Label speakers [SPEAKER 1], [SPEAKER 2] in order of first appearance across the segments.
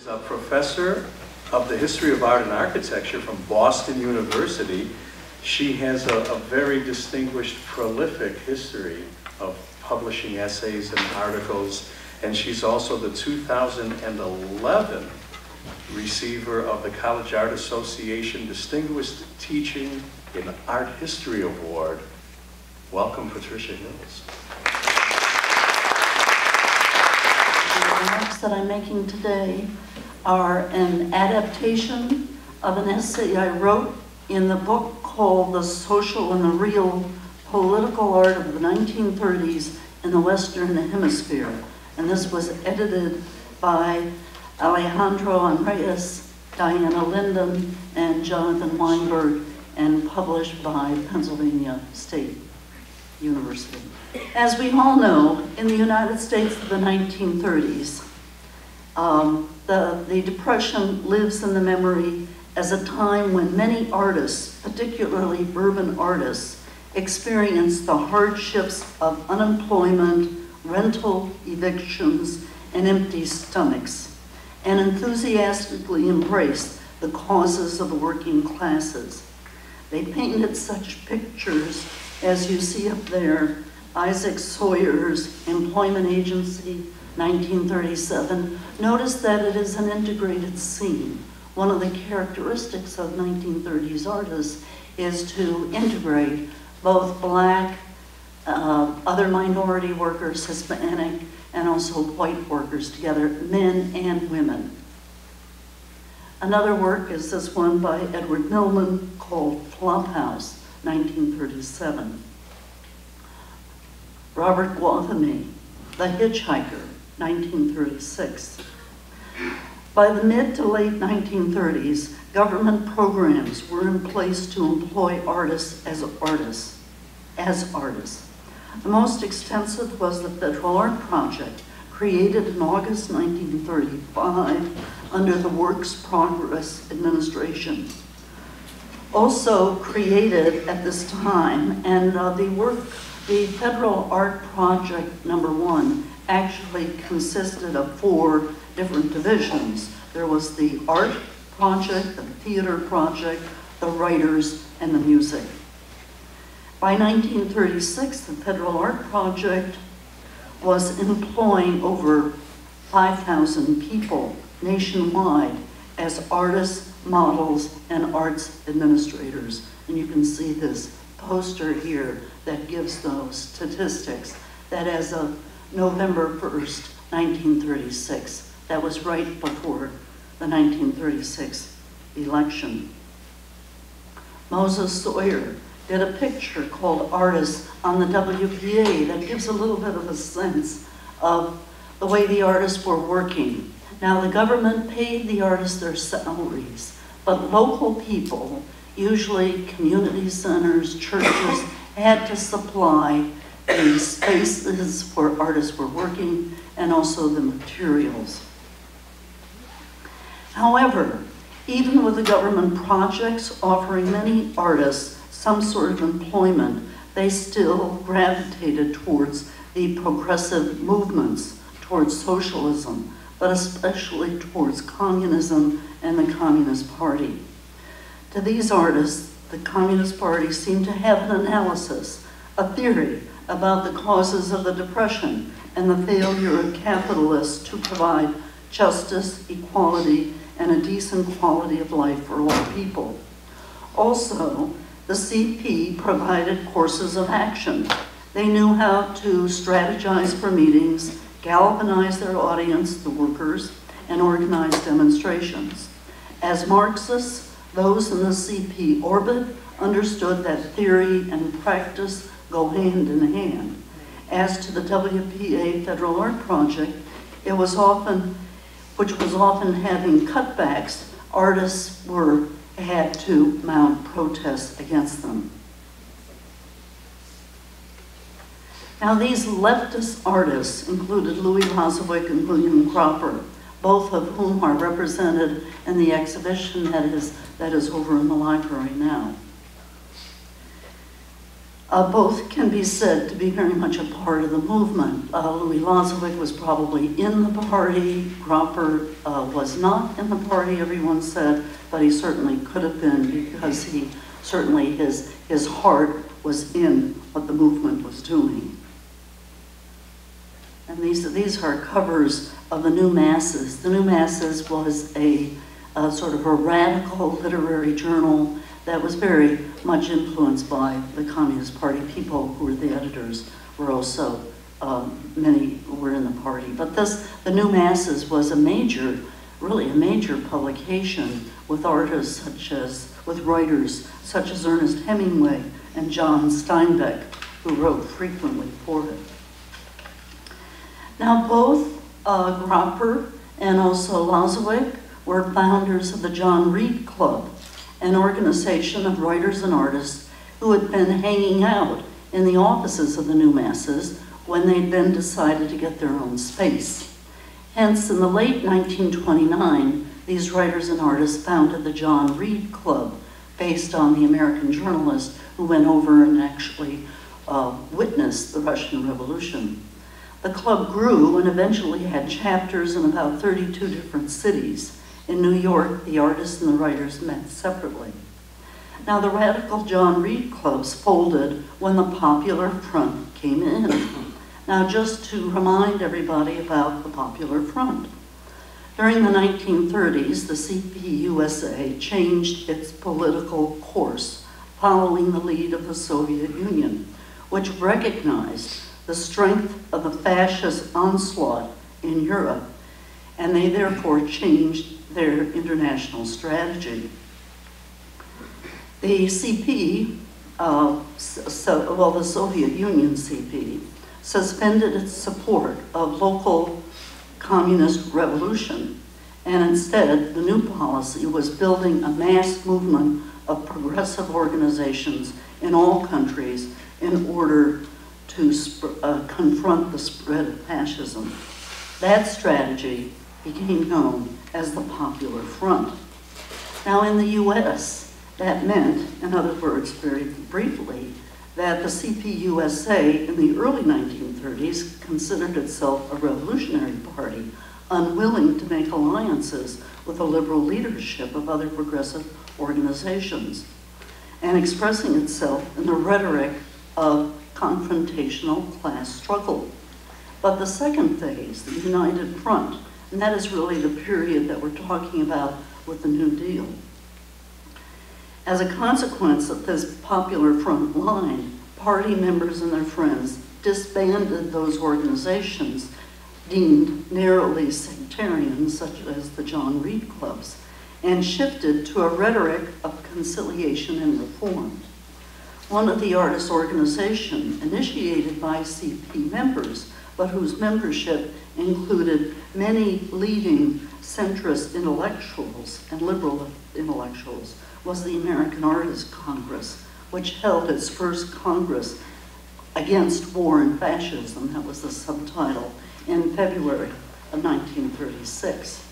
[SPEAKER 1] is a professor of the history of art and architecture from Boston University. She has a, a very distinguished, prolific history of publishing essays and articles, and she's also the 2011 receiver of the College Art Association Distinguished Teaching in Art History Award. Welcome, Patricia Hills.
[SPEAKER 2] Remarks that I'm making today are an adaptation of an essay I wrote in the book called The Social and the Real Political Art of the 1930s in the Western Hemisphere. And this was edited by Alejandro Anreus, Diana Linden, and Jonathan Weinberg, and published by Pennsylvania State University. As we all know, in the United States of the 1930s, um, the, the Depression lives in the memory as a time when many artists, particularly urban artists, experienced the hardships of unemployment, rental evictions, and empty stomachs, and enthusiastically embraced the causes of the working classes. They painted such pictures as you see up there, Isaac Soyer's Employment Agency, 1937. Notice that it is an integrated scene. One of the characteristics of 1930s artists is to integrate both black, uh, other minority workers, Hispanic, and also white workers together, men and women. Another work is this one by Edward Millman called Flophouse, 1937. Robert Gwathmey, The Hitchhiker, 1936. By the mid to late 1930s, government programs were in place to employ artists as artists, as artists. The most extensive was the Federal Art Project, created in August 1935 under the Works Progress Administration. Also created at this time, and uh, the work, the Federal Art Project number one actually consisted of four different divisions. There was the art project, the theater project, the writers, and the music. By 1936, the Federal Art Project was employing over 5,000 people nationwide as artists, models, and arts administrators. And you can see this poster here that gives those statistics that as of November 1st, 1936, that was right before the 1936 election. Moses Soyer did a picture called Artists on the WPA that gives a little bit of a sense of the way the artists were working. Now, the government paid the artists their salaries, but local people, usually community centers, churches, had to supply the spaces where artists were working and also the materials. However, even with the government projects offering many artists some sort of employment, they still gravitated towards the progressive movements, towards socialism, but especially towards communism and the Communist Party. To these artists, the Communist Party seemed to have an analysis, a theory about the causes of the Depression and the failure of capitalists to provide justice, equality, and a decent quality of life for all people. Also, the CP provided courses of action. They knew how to strategize for meetings, galvanize their audience, the workers, and organize demonstrations. As Marxists, those in the CP orbit understood that theory and practice go hand in hand. As to the WPA Federal Art Project, it was often, which was often having cutbacks, artists were had to mount protests against them. Now these leftist artists included Louis Lozowick and William Gropper, both of whom are represented in the exhibition that is, that is over in the library now. Uh, both can be said to be very much a part of the movement. Uh, Louis Lozowick was probably in the party. Gropper uh, was not in the party, everyone said, but he certainly could have been because he certainly his his heart was in what the movement was doing. And these these are covers of the New Masses. The New Masses was a, a sort of a radical literary journal that was very much influenced by the Communist Party. People who were the editors were also, um, many were in the party. But this, the New Masses was a major, really a major publication with artists such as, with writers such as Ernest Hemingway and John Steinbeck, who wrote frequently for it. Now both uh, and also Lozowick were founders of the John Reed Club, an organization of writers and artists who had been hanging out in the offices of the New Masses when they'd then decided to get their own space. Hence, in the late 1929, these writers and artists founded the John Reed Club, based on the American journalist who went over and actually uh, witnessed the Russian Revolution. The club grew and eventually had chapters in about 32 different cities. In New York, the artists and the writers met separately. Now, the radical John Reed clubs folded when the Popular Front came in. Now, just to remind everybody about the Popular Front. During the 1930s, the CPUSA changed its political course following the lead of the Soviet Union, which recognized the strength of the fascist onslaught in Europe, and they therefore changed their international strategy. The CP, uh, so, well, the Soviet Union CP, suspended its support of local communist revolution, and instead, the new policy was building a mass movement of progressive organizations in all countries in order to uh, confront the spread of fascism. That strategy became known as the Popular Front. Now, in the US, that meant, in other words, very briefly, that the CPUSA in the early 1930s considered itself a revolutionary party, unwilling to make alliances with the liberal leadership of other progressive organizations, and expressing itself in the rhetoric of confrontational class struggle. But the second phase, the United Front, and that is really the period that we're talking about with the New Deal. As a consequence of this popular front line, party members and their friends disbanded those organizations deemed narrowly sectarian, such as the John Reed Clubs, and shifted to a rhetoric of conciliation and reform. One of the artists' organization, initiated by CP members, but whose membership included many leading centrist intellectuals and liberal intellectuals, was the American Artists Congress, which held its first Congress against war and fascism, that was the subtitle, in February of 1936.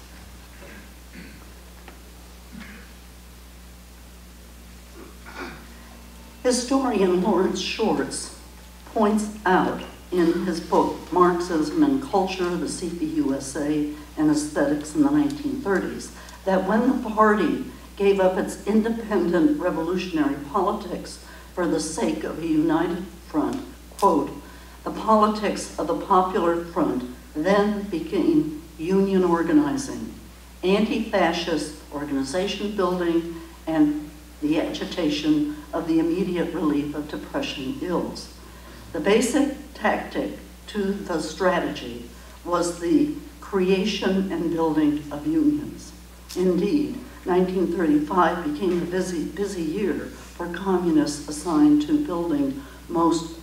[SPEAKER 2] Historian Lawrence Schwartz points out in his book, Marxism and Culture, the CPUSA, and Aesthetics in the 1930s, that when the party gave up its independent revolutionary politics for the sake of a united front, quote, the politics of the Popular Front then became union organizing, anti-fascist organization building, and the agitation of the immediate relief of depression ills. The basic tactic to the strategy was the creation and building of unions. Indeed, 1935 became a busy, busy year for communists assigned to building most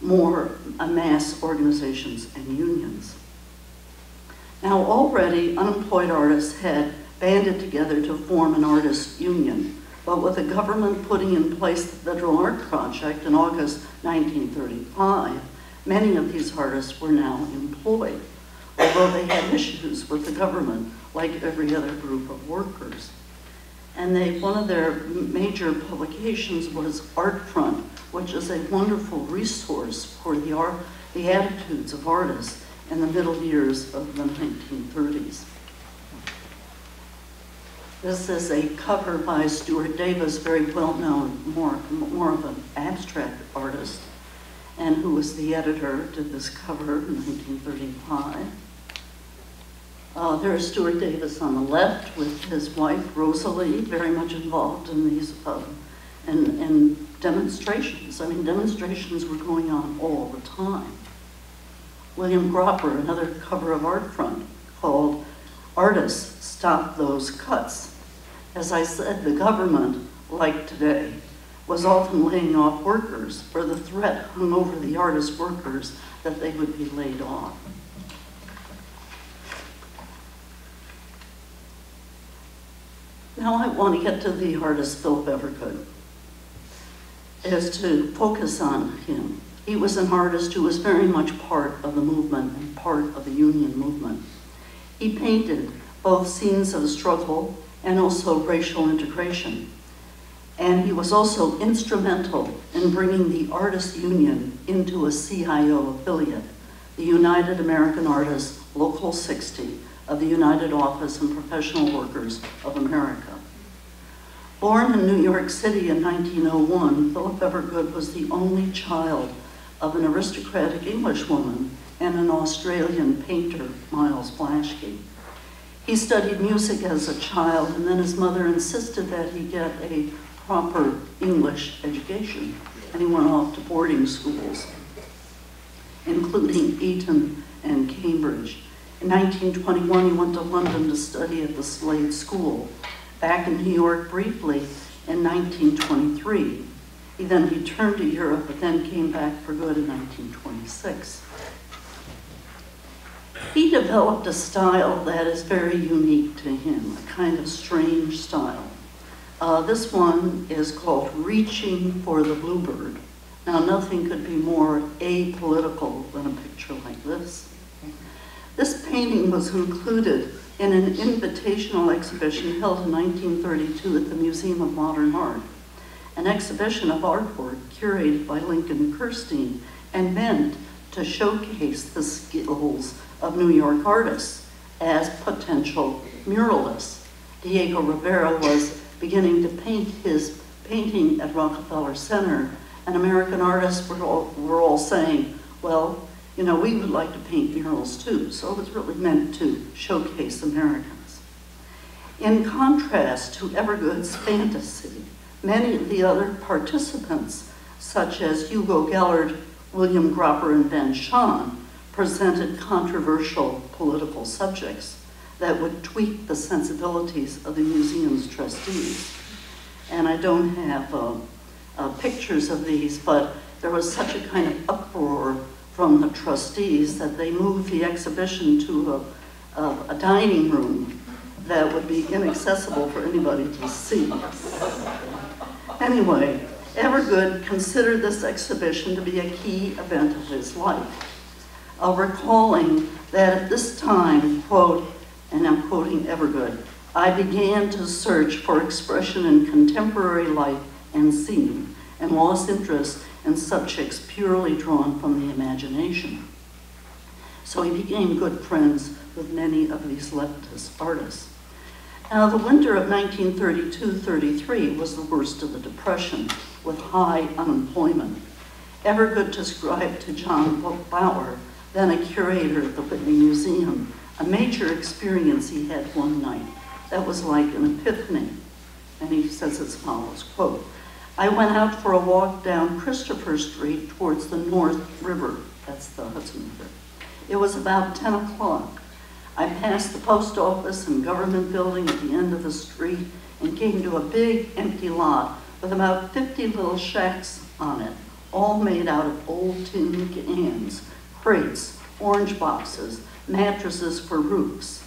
[SPEAKER 2] more mass organizations and unions. Now already unemployed artists had banded together to form an artists union but with the government putting in place the Federal Art Project in August 1935, many of these artists were now employed, although they had issues with the government like every other group of workers. And they, one of their major publications was Art Front, which is a wonderful resource for the art, the attitudes of artists in the middle years of the 1930s. This is a cover by Stuart Davis, very well-known, more, more of an abstract artist, and who was the editor, did this cover in 1935. Uh, there is Stuart Davis on the left with his wife Rosalie, very much involved in these uh, in, in demonstrations. I mean, demonstrations were going on all the time. William Gropper, another cover of Art Front, called Artists Stop Those Cuts. As I said, the government, like today, was often laying off workers, or the threat hung over the artist workers that they would be laid off. Now I want to get to the artist Philip Evergood, is to focus on him. He was an artist who was very much part of the movement and part of the union movement. He painted both scenes of struggle and also racial integration. And he was also instrumental in bringing the Artists Union into a CIO affiliate, the United American Artists Local 60, of the United Office and Professional Workers of America. Born in New York City in 1901, Philip Evergood was the only child of an aristocratic Englishwoman and an Australian painter, Miles Blashki. He studied music as a child, and then his mother insisted that he get a proper English education, and he went off to boarding schools, including Eton and Cambridge. In 1921, he went to London to study at the Slade School. Back in New York briefly in 1923. He then returned to Europe, but then came back for good in 1926. He developed a style that is very unique to him, a kind of strange style. Uh, this one is called Reaching for the Bluebird. Now, nothing could be more apolitical than a picture like this. This painting was included in an invitational exhibition held in 1932 at the Museum of Modern Art, an exhibition of artwork curated by Lincoln Kirstein and meant to showcase the skills of New York artists as potential muralists. Diego Rivera was beginning to paint his painting at Rockefeller Center, and American artists were all, were all saying, well, you know, we would like to paint murals too, so it was really meant to showcase Americans. In contrast to Evergood's fantasy, many of the other participants, such as Hugo Gellert, William Gropper, and Ben Shahn, presented controversial political subjects that would tweak the sensibilities of the museum's trustees. And I don't have uh, uh, pictures of these, but there was such a kind of uproar from the trustees that they moved the exhibition to a, a, a dining room that would be inaccessible for anybody to see. Anyway, Evergood considered this exhibition to be a key event of his life, uh, recalling that at this time, quote, and I'm quoting Evergood, I began to search for expression in contemporary life and scene and lost interest in subjects purely drawn from the imagination. So he became good friends with many of these leftist artists. Now, the winter of 1932-33 was the worst of the Depression, with high unemployment. Evergood described to John Baur, then a curator at the Whitney Museum, a major experience he had one night that was like an epiphany. And he says as follows, quote, I went out for a walk down Christopher Street towards the North River. That's the Hudson River. It was about 10 o'clock. I passed the post office and government building at the end of the street and came to a big empty lot with about 50 little shacks on it, all made out of old tin cans, crates, orange boxes, mattresses for roofs.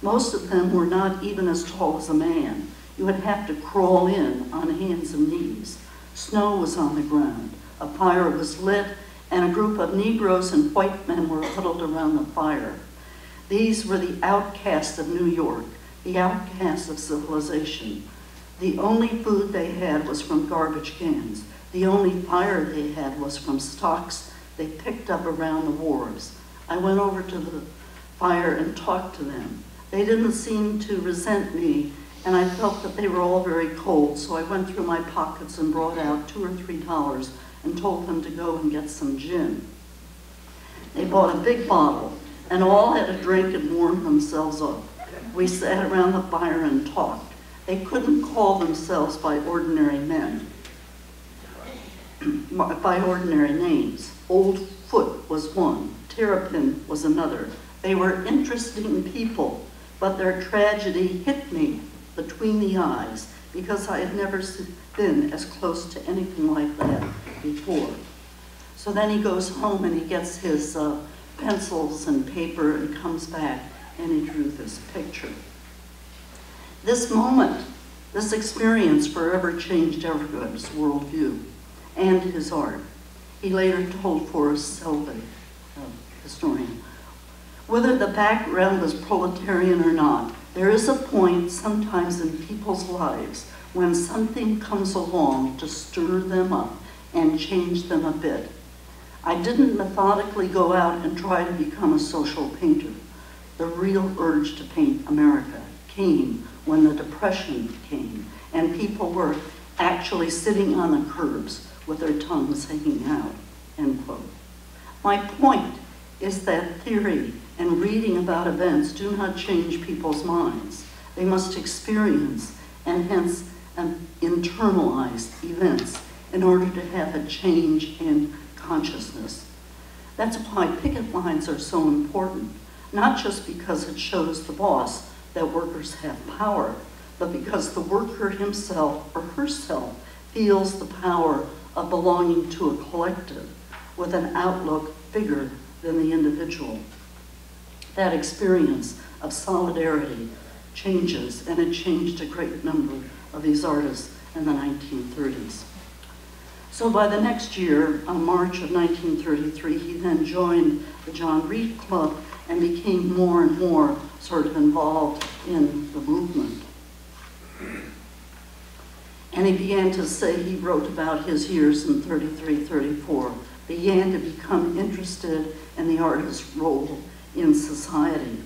[SPEAKER 2] Most of them were not even as tall as a man. You would have to crawl in on hands and knees. Snow was on the ground. A fire was lit, and a group of Negroes and white men were huddled around the fire. These were the outcasts of New York, the outcasts of civilization. The only food they had was from garbage cans. The only fire they had was from stocks they picked up around the wharves. I went over to the fire and talked to them. They didn't seem to resent me, and I felt that they were all very cold, so I went through my pockets and brought out two or three dollars and told them to go and get some gin. They bought a big bottle, and all had a drink and warmed themselves up. We sat around the fire and talked. They couldn't call themselves by ordinary men, by ordinary names. Old Foot was one, Terrapin was another. They were interesting people, but their tragedy hit me between the eyes because I had never been as close to anything like that before. So then he goes home and he gets his uh, pencils and paper and comes back and he drew this picture. This moment, this experience forever changed Evergood's worldview and his art. He later told Forrest Selvig, a um, historian, whether the background was proletarian or not, there is a point sometimes in people's lives when something comes along to stir them up and change them a bit. I didn't methodically go out and try to become a social painter. The real urge to paint America came when the Depression came and people were actually sitting on the curbs with their tongues hanging out, end quote. My point is that theory and reading about events do not change people's minds. They must experience and hence um, internalize events in order to have a change in consciousness. That's why picket lines are so important, not just because it shows the boss that workers have power, but because the worker himself or herself feels the power of belonging to a collective with an outlook bigger than the individual. That experience of solidarity changes, and it changed a great number of these artists in the 1930s. So by the next year, on March of 1933, he then joined the John Reed Club and became more and more sort of involved in the movement. And he began to say, he wrote about his years in 33, 34, began to become interested in the artist's role in society.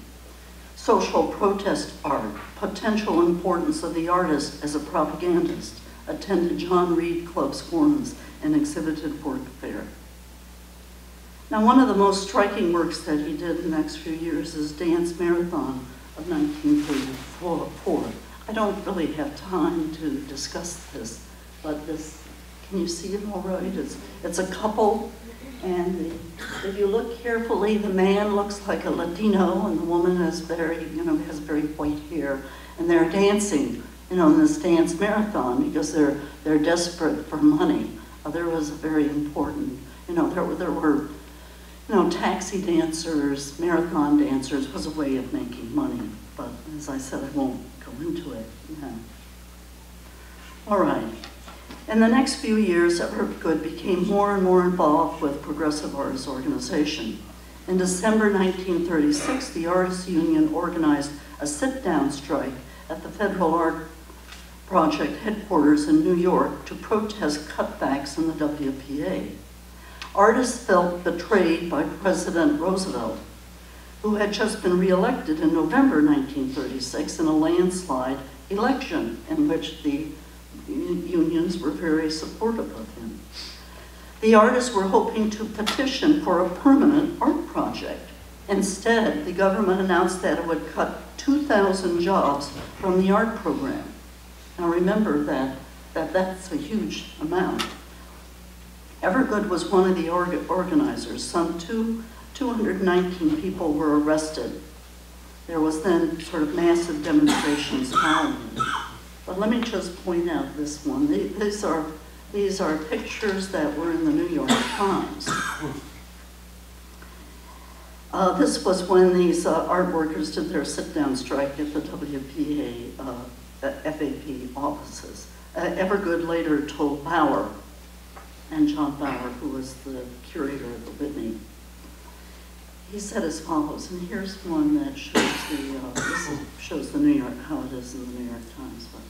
[SPEAKER 2] Social protest art, potential importance of the artist as a propagandist, attended John Reed Club's forums and exhibited work there. Now, one of the most striking works that he did in the next few years is Dance Marathon of 1934. I don't really have time to discuss this, but this, can you see it all right? It's, it's a couple, and the, if you look carefully, the man looks like a Latino, and the woman is very, you know, has very white hair, and they're dancing, you know, in this dance marathon because they're they're desperate for money. Uh, there was a very important, you know, there there were, you know, taxi dancers, marathon dancers was a way of making money. But as I said, I won't go into it. Yeah. All right. In the next few years, Evergood became more and more involved with Progressive Artists Organization. In December 1936, the Artists Union organized a sit-down strike at the Federal Art Project headquarters in New York to protest cutbacks in the WPA. Artists felt betrayed by President Roosevelt, who had just been reelected in November 1936 in a landslide election in which the unions were very supportive of him. The artists were hoping to petition for a permanent art project. Instead, the government announced that it would cut 2,000 jobs from the art program. Now remember that, that that's a huge amount. Evergood was one of the org organizers. Some two, 219 people were arrested. There was then sort of massive demonstrations following. But let me just point out this one. These are, these are pictures that were in the New York Times. Uh, this was when these uh, art workers did their sit-down strike at the WPA uh, FAP offices. Uh, Evergood later told Baur, and John Baur, who was the curator of the Whitney, he said as follows, and here's one that shows the, uh, this is, shows the New York, how it is in the New York Times. But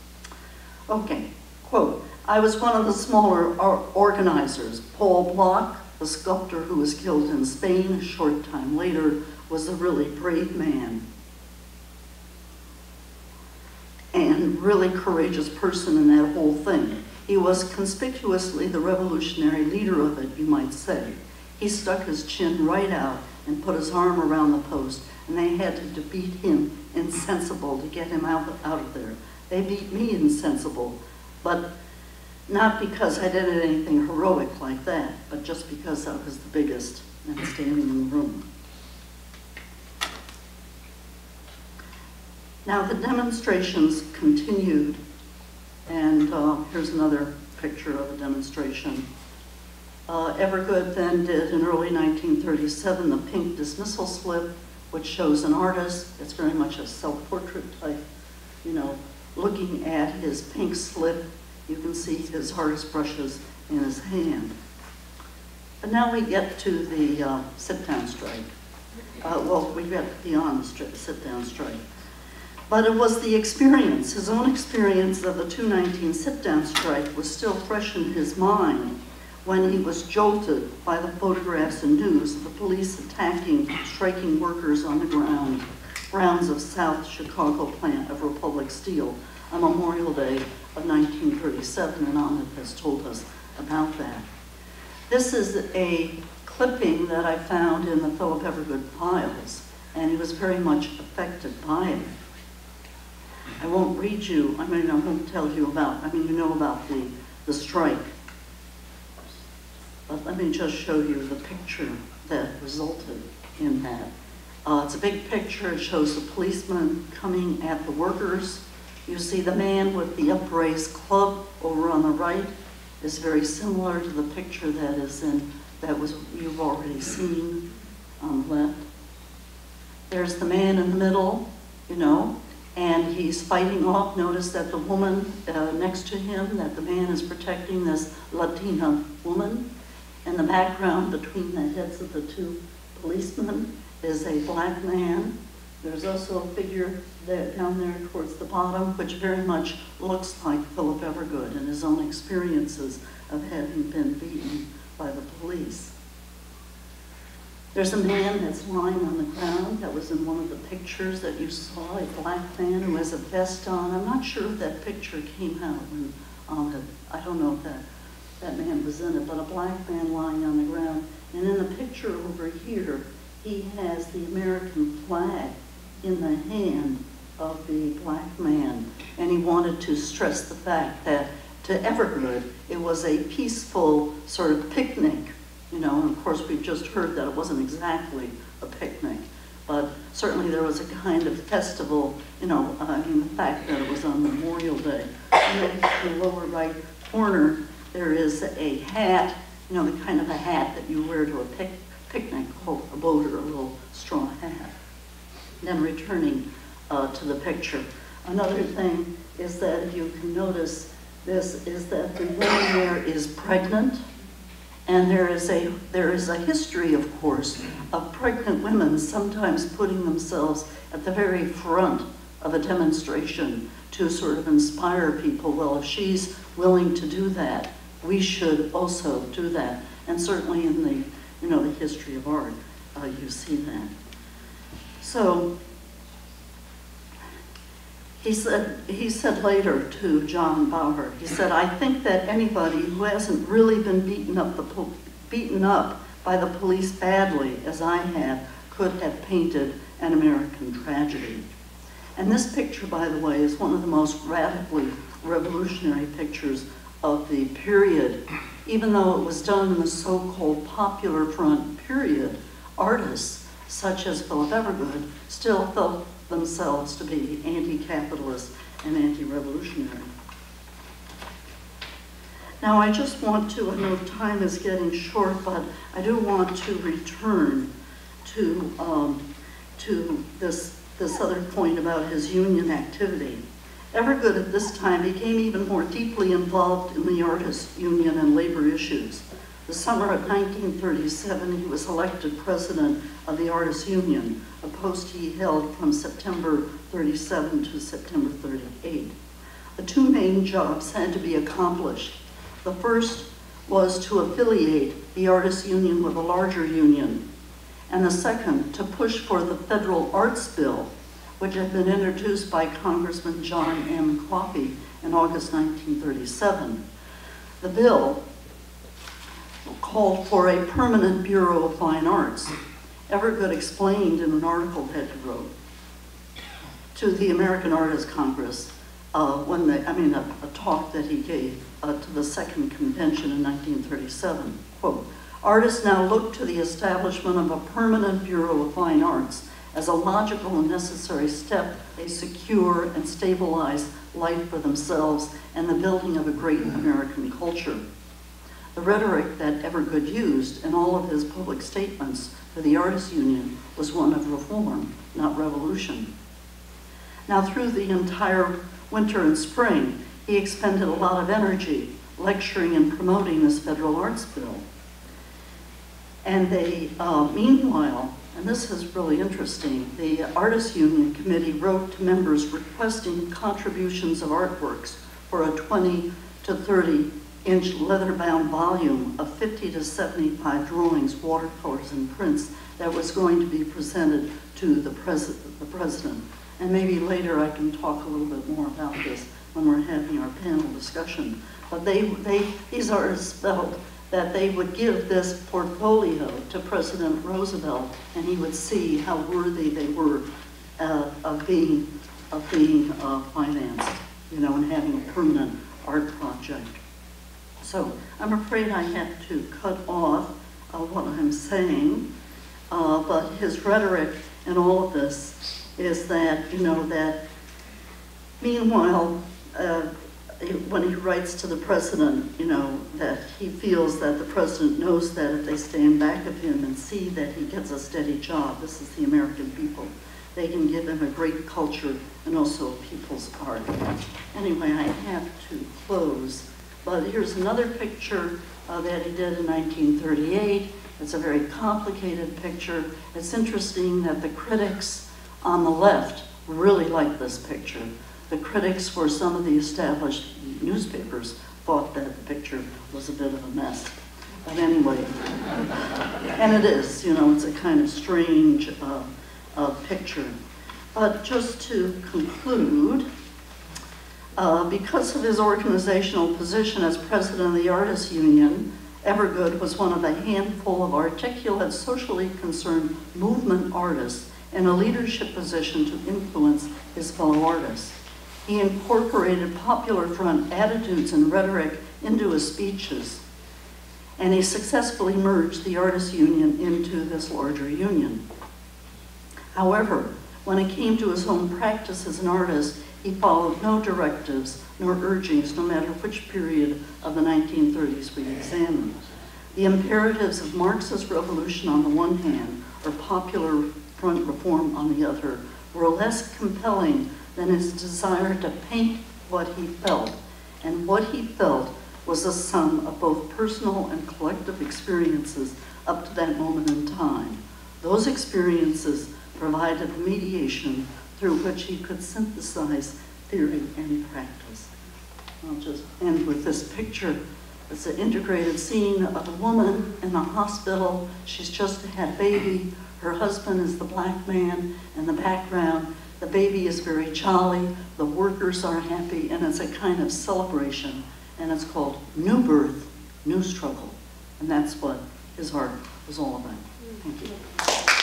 [SPEAKER 2] Okay, quote, "I was one of the smaller or- organizers. Paul Block, the sculptor who was killed in Spain a short time later, was a really brave man and really courageous person in that whole thing. He was conspicuously the revolutionary leader of it, you might say. He stuck his chin right out and put his arm around the post, and they had to beat him insensible to get him out, out of there. They beat me insensible, but not because I did anything heroic like that, but just because I was the biggest and standing in the room. Now, the demonstrations continued, and uh, here's another picture of a demonstration. Uh, Evergood then did in early 1937 the pink dismissal slip, which shows an artist. It's very much a self-portrait type, you know, looking at his pink slip. You can see his artist brushes in his hand. But now we get to the uh, sit-down strike. Uh, well, we get beyond the sit-down strike. But it was the experience, his own experience of the 219 sit-down strike was still fresh in his mind when he was jolted by the photographs and news of the police attacking striking workers on the ground, grounds of South Chicago plant of Republic Steel on Memorial Day of 1937, and Ahmed has told us about that. This is a clipping that I found in the Philip Evergood files, and he was very much affected by it. I won't read you, I mean, I won't tell you about, I mean, you know about the, the strike. But let me just show you the picture that resulted in that. Uh, it's a big picture, it shows the policeman coming at the workers. You see the man with the upraised club over on the right is very similar to the picture that is in, that was, you've already seen on the left. There's the man in the middle, you know, and he's fighting off. Notice that the woman uh, next to him, that the man is protecting this Latina woman. In the background between the heads of the two policemen is a black man. There's also a figure there, down there towards the bottom, which very much looks like Philip Evergood and his own experiences of having been beaten by the police. There's a man that's lying on the ground that was in one of the pictures that you saw, a black man who has a vest on. I'm not sure if that picture came out when, um, I don't know if that, that man was in it, but a black man lying on the ground. And in the picture over here, he has the American flag in the hand of the black man. And he wanted to stress the fact that to Evergood, it was a peaceful sort of picnic you know, and of course, we've just heard that it wasn't exactly a picnic, but certainly there was a kind of festival, you know, uh, I mean, the fact that it was on Memorial Day. And then in the lower right corner, there is a hat, you know, the kind of a hat that you wear to a pic picnic, a boat or a little straw hat. Then returning uh, to the picture. Another thing is that if you can notice this, is that the woman there is pregnant. And there is a there is a history, of course, of pregnant women sometimes putting themselves at the very front of a demonstration to sort of inspire people. Well, if she's willing to do that, we should also do that. And certainly in the you know the history of art, uh, you see that. So he said, he said later to John Baur, he said, I think that anybody who hasn't really been beaten up, the beaten up by the police badly, as I have, could have painted an American tragedy. And this picture, by the way, is one of the most radically revolutionary pictures of the period. Even though it was done in the so-called popular front period, artists such as Philip Evergood still felt themselves to be anti-capitalist and anti-revolutionary. Now, I just want to, I know time is getting short, but I do want to return to, um, to this, this other point about his union activity. Evergood at this time became even more deeply involved in the artists' union and labor issues. The summer of 1937, he was elected president of the Artists Union, a post he held from September 37 to September 38. the two main jobs had to be accomplished. The first was to affiliate the artists union with a larger union, and the second to push for the federal arts bill, which had been introduced by Congressman John M. Coffee in August 1937. The bill called for a permanent Bureau of Fine Arts. Evergood explained in an article that he wrote to the American Artists Congress uh, when they, I mean, a, a talk that he gave uh, to the second convention in 1937. Quote, artists now look to the establishment of a permanent Bureau of Fine Arts as a logical and necessary step, they secure and stabilize life for themselves and the building of a great American culture. The rhetoric that Evergood used in all of his public statements for the Artists Union was one of reform, not revolution. Now, through the entire winter and spring, he expended a lot of energy lecturing and promoting this federal arts bill. And they, uh, meanwhile, and this is really interesting, the Artists Union Committee wrote to members requesting contributions of artworks for a 20 to 30 inch leather-bound volume of 50 to 75 drawings, watercolors, and prints that was going to be presented to the, pres the president. And maybe later I can talk a little bit more about this when we're having our panel discussion. But they, they, these artists felt that they would give this portfolio to President Roosevelt and he would see how worthy they were uh, of being, of being uh, financed, you know, and having a permanent art project. So I'm afraid I have to cut off uh, what I'm saying, uh, but his rhetoric in all of this is that, you know, that meanwhile, uh, when he writes to the president, you know, that he feels that the president knows that if they stand back of him and see that he gets a steady job, this is the American people, they can give him a great culture and also people's art. Anyway, I have to close. But here's another picture uh, that he did in 1938. It's a very complicated picture. It's interesting that the critics on the left really like this picture. The critics for some of the established newspapers thought that the picture was a bit of a mess. But anyway, and it is, you know, it's a kind of strange uh, uh, picture. But just to conclude, uh, because of his organizational position as president of the Artists Union, Evergood was one of a handful of articulate, socially concerned movement artists in a leadership position to influence his fellow artists. He incorporated popular front attitudes and rhetoric into his speeches, and he successfully merged the Artists Union into this larger union. However, when it came to his own practice as an artist, he followed no directives nor urgings, no matter which period of the 1930s we examine. The imperatives of Marxist revolution on the one hand, or popular front reform on the other, were less compelling than his desire to paint what he felt. And what he felt was a sum of both personal and collective experiences up to that moment in time. Those experiences provided mediation through which he could synthesize theory and practice. I'll just end with this picture. It's an integrated scene of a woman in a hospital. She's just had a baby. Her husband is the black man in the background. The baby is very jolly. The workers are happy, and it's a kind of celebration. And it's called New Birth, New Struggle. And that's what his art was all about. Thank you.